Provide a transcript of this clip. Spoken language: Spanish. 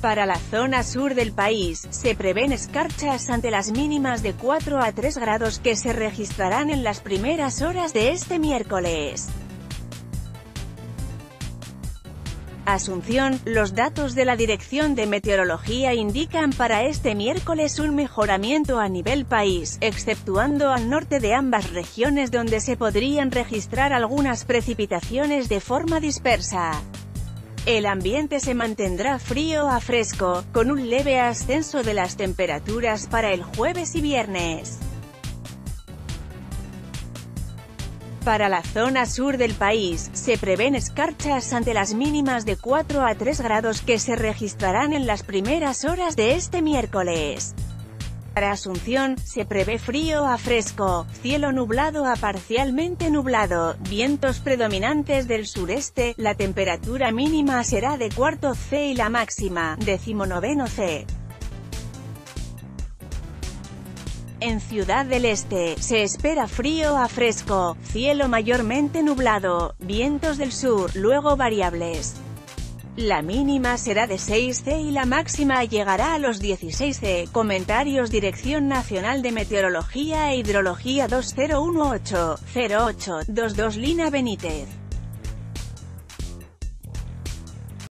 Para la zona sur del país, se prevén escarchas ante las mínimas de 4 a 3 grados que se registrarán en las primeras horas de este miércoles. Asunción, los datos de la Dirección de Meteorología indican para este miércoles un mejoramiento a nivel país, exceptuando al norte de ambas regiones donde se podrían registrar algunas precipitaciones de forma dispersa. El ambiente se mantendrá frío a fresco, con un leve ascenso de las temperaturas para el jueves y viernes. Para la zona sur del país, se prevén escarchas ante las mínimas de 4 a 3 grados que se registrarán en las primeras horas de este miércoles. Para Asunción, se prevé frío a fresco, cielo nublado a parcialmente nublado, vientos predominantes del sureste, la temperatura mínima será de cuarto C y la máxima, decimonoveno C. En Ciudad del Este, se espera frío a fresco, cielo mayormente nublado, vientos del sur, luego variables. La mínima será de 6C y la máxima llegará a los 16C. Comentarios Dirección Nacional de Meteorología e Hidrología 2018-08-22 Lina Benítez